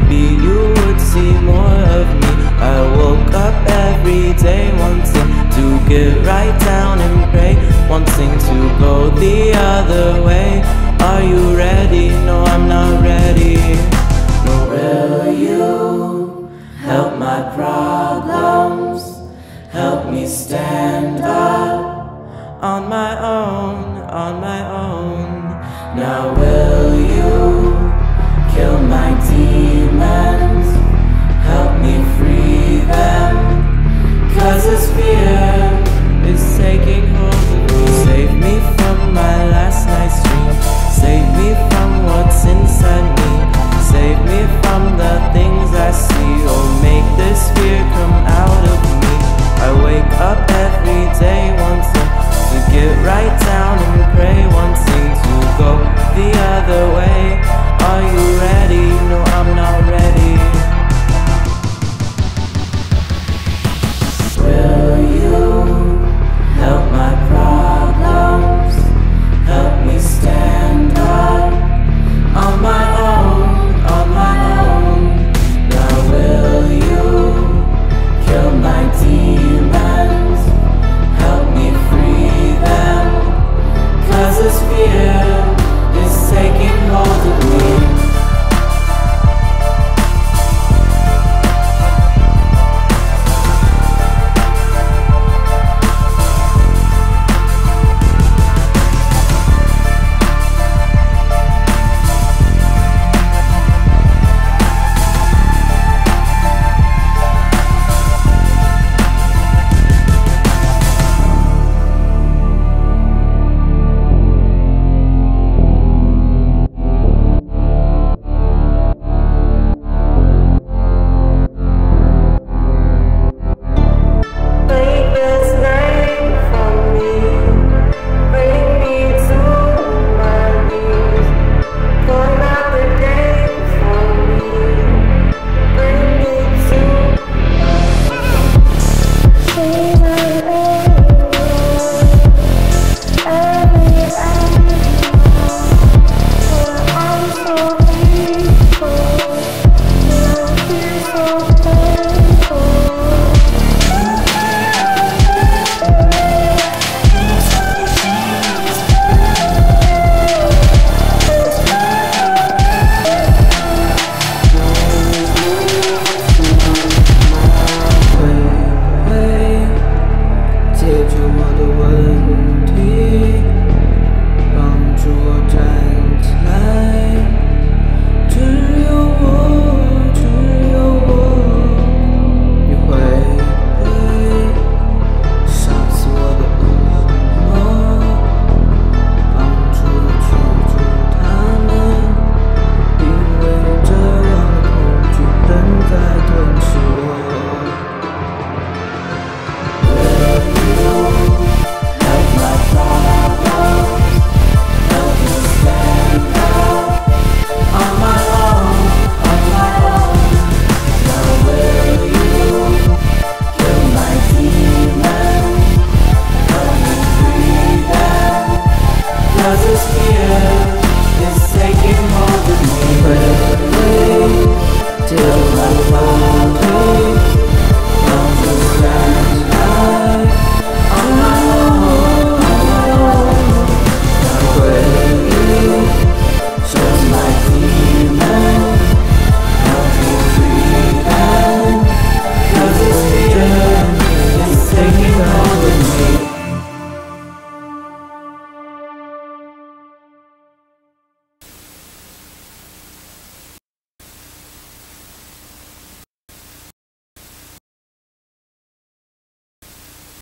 maybe you would see more of me. I woke up every day wanting to get right down and pray, wanting to go the other way. Are you ready? No, I'm not ready. No, will you help my problems? Help me stand up on my own, on my own. Now,